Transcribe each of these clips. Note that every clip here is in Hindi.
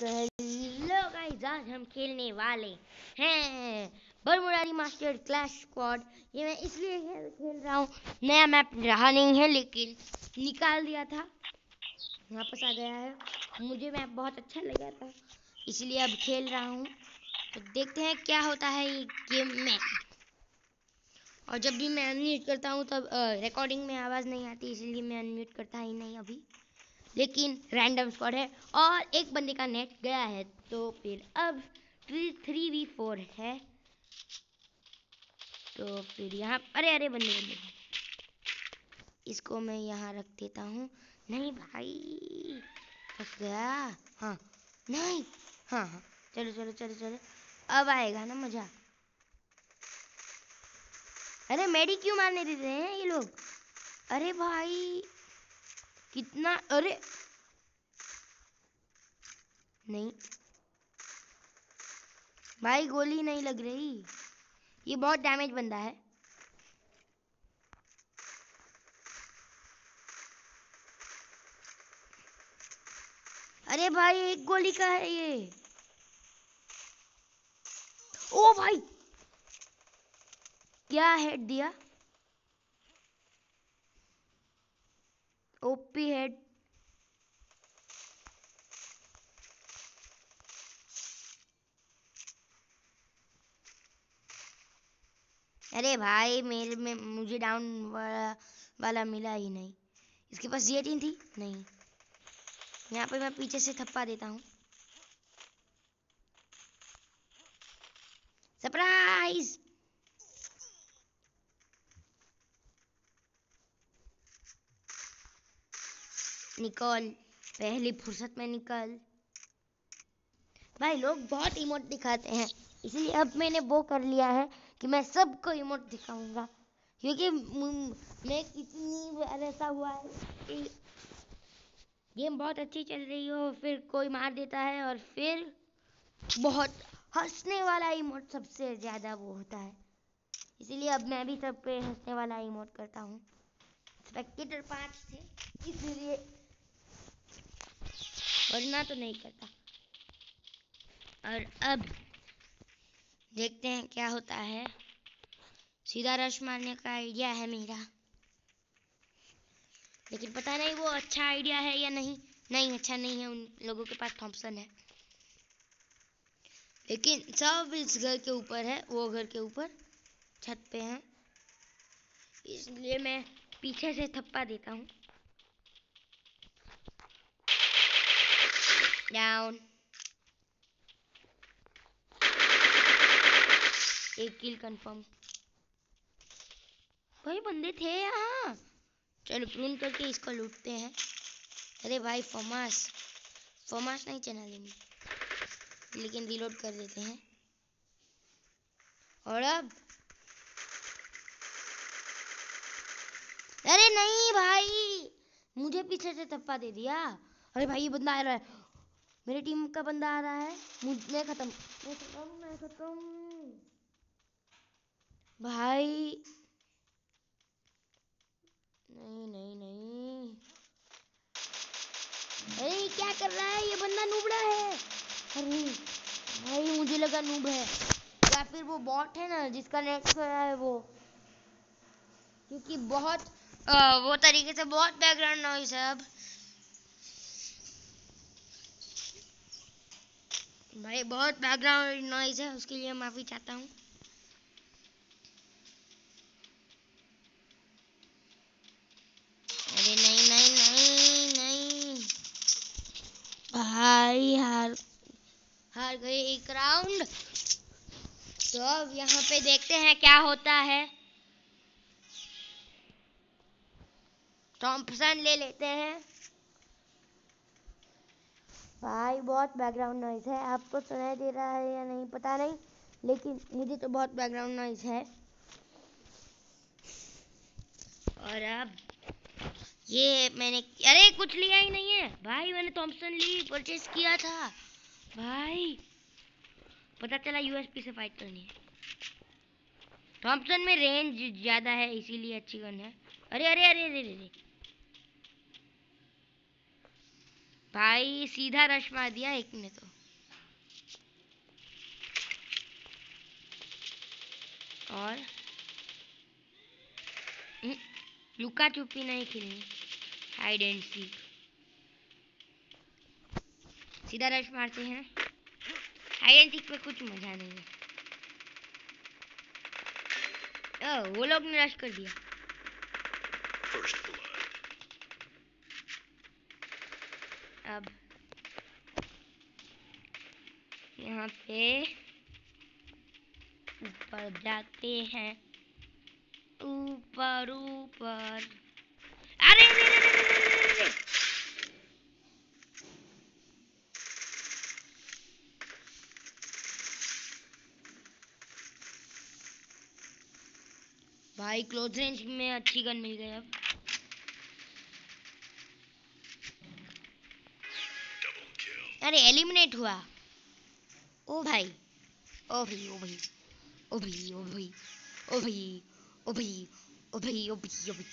तो हेलो गाइस आज हम खेलने वाले हैं बरमुडारी मास्टर क्लैश स्क्वाड ये मैं इसलिए खेल रहा हूँ। नया मैप रहा नहीं है, लेकिन निकाल दिया था। वापस आ गया है। मुझे मैप बहुत अच्छा लगा था, इसलिए अब खेल रहा हूँ। तो देखते हैं क्या होता है ये गेम में। और जब भी मैं अनम्यूट करता हूँ, तब रिकॉर्डिंग में आवाज़ नहीं आती, इसलिए मैं अनम्यूट करता ही नहीं अभी। लेकिन रैंडम स्क्वाड है और एक बंदे का नेट गया है तो फिर अब थ्री थ्री वी फोर है। तो फिर यहाँ, अरे अरे बंदे बंदे। इसको मैं यहाँ रख देता हूँ। नहीं भाई, फंस गया। हाँ नहीं हाँ हाँ। चलो चलो चलो चलो। अब आएगा ना मज़ा। अरे, मेडी क्यों मारने देते हैं ये लोग? अरे भाई। कितना, अरे। नहीं। भाई, गोली नहीं लग रही। ये बहुत डैमेज बंदा है। अरे भाई, एक गोली का है ये। ओ भाई। क्या हेड दिया ओपी हेड अरे भाई, मेरे में, मुझे डाउन वाला वाला मिला ही नहीं। इसके पास जेटिन थी? नहीं। यहाँ पे मैं पीछे से थप्पा देता हूँ। सरप्राइज़ निकल। पहली फुर्सत में निकल। भाई, लोग बहुत इमोट दिखाते हैं, इसलिए अब मैंने वो कर लिया है। कि मैं सबको इमोट दिखाऊँगा। क्योंकि मैं कितनी बार ऐसा हुआ है कि गेम बहुत अच्छी चल रही हो, फिर कोई मार देता है और फिर बहुत हंसने वाला इमोट सबसे ज़्यादा वो होता है। इसीलिए अब मैं भी सब पे हंसने वाला इमोट करता हूँ। स्पेक्टेटर पाँच थे, इसलिए वरना तो नहीं करता। और अब देखते हैं क्या होता है। सीधा रश मारने का आइडिया है मेरा। लेकिन पता नहीं वो अच्छा आइडिया है या नहीं। नहीं अच्छा नहीं है, उन लोगों के पास थॉम्सन है। लेकिन सब इस घर के ऊपर है, वो घर के ऊपर, छत पे हैं। इसलिए मैं पीछे से थप्पा देता हूँ। डाउन एक किल कंफर्म भाई बंदे थे यहाँ। चलो प्रून करके इसको लूटते हैं। अरे भाई, फमास। फमास नहीं चला लेंगे। लेकिन रिलोड कर देते हैं। और अब? अरे नहीं भाई। मुझे पीछे से थप्पा दे दिया। अरे भाई, ये बंदा आ रहा है। मेरी टीम का बंदा आ रहा है। मुझ खत्म। मैं खत्म मैं खत्म। भाई। नहीं नहीं नहीं। अरे क्या कर रहा है? ये बंदा नूबड़ा है। अरे भाई मुझे लगा नूब है। या फिर वो बॉट है ना जिसका नेट खोया है वो। क्योंकि बहुत आ, वो तरीके से बहुत बैकग्राउंड नॉइस है अब। भाई बहुत बैकग्राउंड नॉइज़ है उसके लिए माफ़ी चाहता हूँ। अरे नहीं नहीं नहीं नहीं। भाई हार हार गए एक राउंड। तो अब यहाँ पे देखते हैं क्या होता है। थॉम्पसन ले लेते हैं। भाई बहुत बैकग्राउंड नॉइज़ है। आपको सुनाई दे रहा है या नहीं पता नहीं लेकिन मुझे तो बहुत बैकग्राउंड नॉइज़ है। और अब ये मैंने अरे कुछ लिया ही नहीं है। भाई मैंने थॉमसन ली परचेज किया था। भाई पता चला यूएसपी से फाइट करनी है। थॉमसन में रेंज ज़्यादा है इसीलिए अच्छी गन है। अरे अरे अरे अरे अरे भाई सीधा रश मार दिया एक ने तो। और? हम्म, लुका छुपी नहीं खेलनी। हाइड एंड सीक सीधा रश मारते हैं। हाइड एंड सीक में कुछ मज़ा नहीं है। ओ, वो लोग ने रश कर दिया। अब यहाँ पे ऊपर जाते हैं। ऊपर ऊपर। अरे रे रे भाई क्लोज रेंज में अच्छी गन मिल गई अब। अरे एलिमिनेट हुआ। ओ भाई ओ भाई ओ भाई ओ भाई ओ भाई ओ भाई ओ भाई ओ भाई ओ भाई ओ भाई।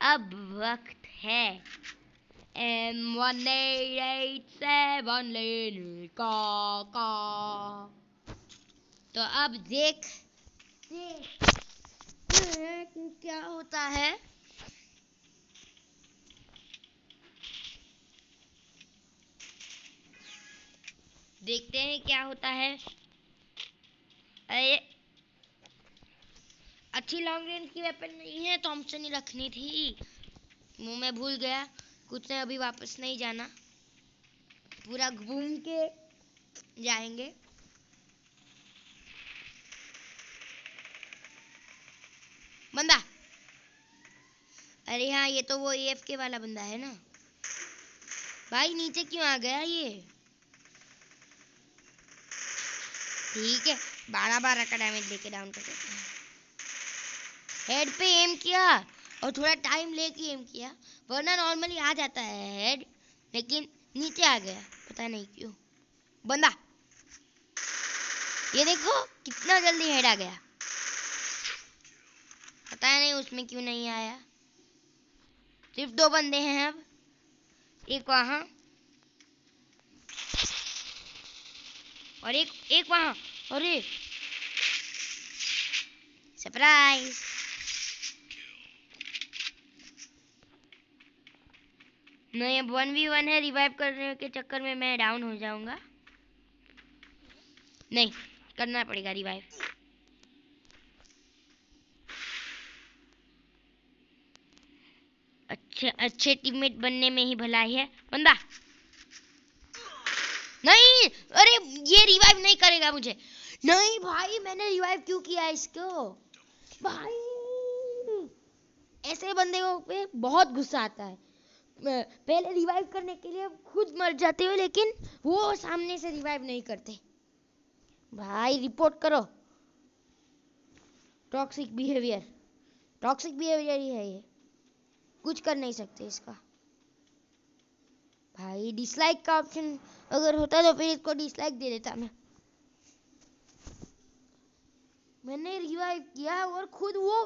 अब वक्त है। M one eight eight seven लेने का का। तो अब देख देख। देखते हैं कि क्या होता है। देखते हैं क्या होता है। अरे, अच्छी लॉन्ग रेंज की वेपन नहीं है थॉमसन ही रखनी थी। मुँह में भूल गया, कुछ ने अभी वापस नहीं जाना। पूरा घूम के जाएँगे। बंदा। अरे हाँ ये तो वो एएफके वाला बंदा है ना। भाई, नीचे क्यों आ गया ये? ठीक है बारह बारह का डैमेज लेके डाउन कर देते हैं। हेड पे एम किया और थोड़ा टाइम लेके एम किया, वरना नॉर्मली आ जाता है हेड लेकिन नीचे आ गया, पता नहीं क्यों। बंदा, ये देखो, कितना जल्दी हेड आ गया। पता नहीं उसमें क्यों नहीं आया। सिर्फ़ दो बंदे हैं अब। एक वहाँ। और एक एक वहाँ। अरे। सरप्राइज़ नहीं, अब वन वी वन है रिवाइव करने के चक्कर में मैं डाउन हो जाऊँगा। नहीं, करना पड़ेगा रिवाइव अच्छे टीममेट बनने में ही भलाई है। बंदा। नहीं, अरे ये रिवाइव नहीं करेगा मुझे। नहीं भाई, मैंने रिवाइव क्यों किया इसको? भाई। ऐसे बंदे को पे बहुत गुस्सा आता है। पहले रिवाइव करने के लिए खुद मर जाते हो, लेकिन वो सामने से रिवाइव नहीं करते। भाई रिपोर्ट करो। टॉक्सिक बिहेवियर टॉक्सिक बिहेवियर ही है ये। कुछ कर नहीं सकते इसका। भाई डिसलाइक का ऑप्शन अगर होता तो फिर इसको डिसलाइक दे देता मैं। मैंने रिवाइव किया और खुद वो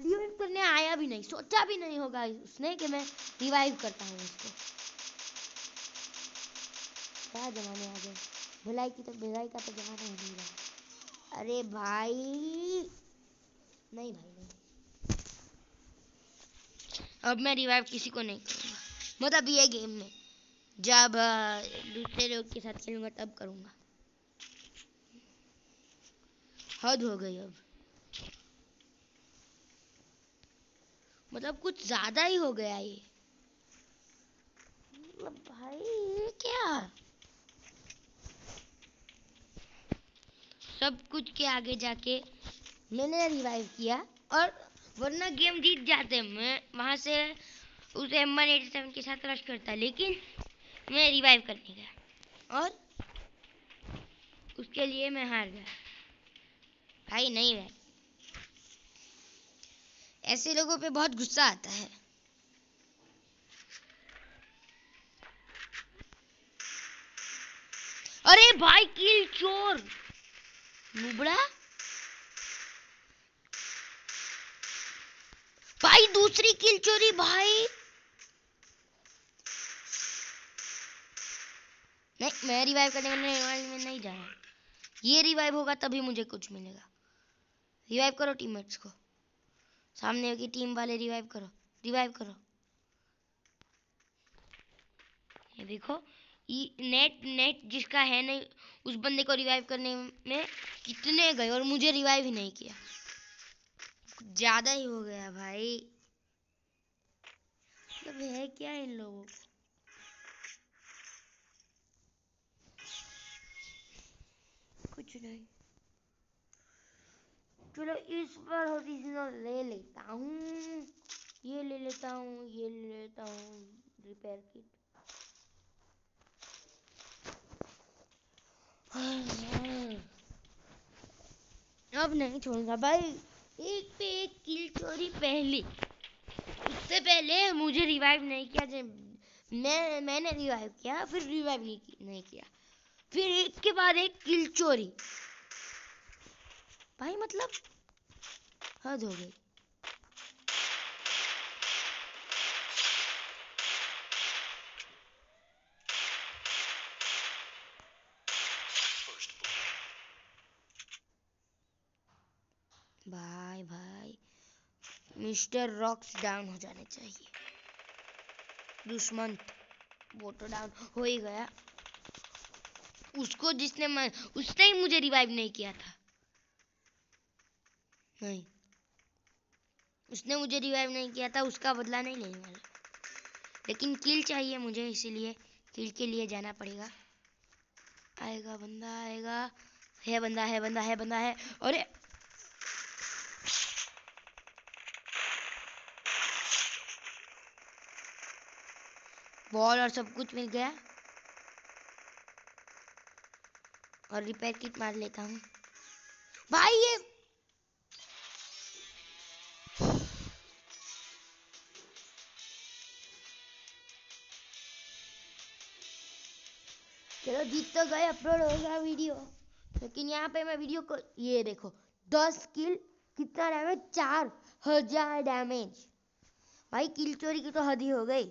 रिवाइव करने आया भी नहीं, सोचा भी नहीं होगा उसने कि मैं रिवाइव करता हूँ उसको क्या जमाने आ गए? भलाई की तो भलाई का तो जमाना नहीं रहा। अरे भाई, नहीं भाई, नहीं। अब मैं रिवाइव किसी को नहीं करूँगा। मतलब ये गेम में। जब दूसरे लोग के साथ खेलूँगा, तब करूँगा। हद हो गई अब। मतलब कुछ ज़्यादा ही हो गया ये। मतलब भाई, ये क्या? सब कुछ के आगे जाके मैंने रिवाइव किया और वरना गेम जीत जाते मैं वहाँ से उस एम वन एटी सेवन के साथ रश करता, लेकिन मैं रिवाइव करने गया। और उसके लिए मैं हार गया। भाई, नहीं भाई। ऐसे लोगों पे बहुत गुस्सा आता है। अरे भाई, किल चोर! नुबड़ा? भाई, दूसरी किल चोरी, भाई। नहीं, मैं रिवाइव करने वाले में नहीं जा रहा ये रिवाइव होगा तभी मुझे कुछ मिलेगा। रिवाइव करो टीममेट्स को। सामने की टीम वाले रिवाइव करो। रिवाइव करो। ये देखो, ये नेट नेट जिसका है नहीं, उस बंदे को रिवाइव करने में कितने गए और मुझे रिवाइव ही नहीं किया। ज़्यादा ही हो गया भाई। मतलब है क्या इन लोगों को? कुछ नहीं। चलो इस बार ओरिजिनल ले लेता हूँ। ये ले लेता हूँ, ये ले लेता हूँ रिपेयर किट अब नहीं छोड़ूँगा भाई। एक पे एक किल चोरी पहली। उससे पहले मुझे रिवाइव नहीं किया मैं मैंने रिवाइव किया फिर रिवाइव नहीं, नहीं किया। फिर एक के बाद एक किल चोरी भाई मतलब हद हो गई। भाई भाई। मिस्टर रॉक्स डाउन हो जाने चाहिए। दुश्मन वो तो डाउन हो ही गया। उसको जिसने मैं, उसने ही मुझे रिवाइव नहीं किया था। नहीं। उसने मुझे रिवाइव नहीं किया था, उसका बदला नहीं लेने वाला। लेकिन किल चाहिए मुझे, इसीलिए किल के लिए जाना पड़ेगा। आएगा बंदा, आएगा। है बंदा है बंदा है बंदा, है। अरे बॉल और सब कुछ मिल गया। और रिपेयर किट मार लेता हूँ। भाई, ये चलो जीत तो गए, अपलोड हो गया वीडियो। लेकिन यहाँ पे मैं वीडियो को, ये देखो, दस किल कितना डैमेज चार हज़ार डैमेज भाई किल चोरी की तो हद ही हो गई।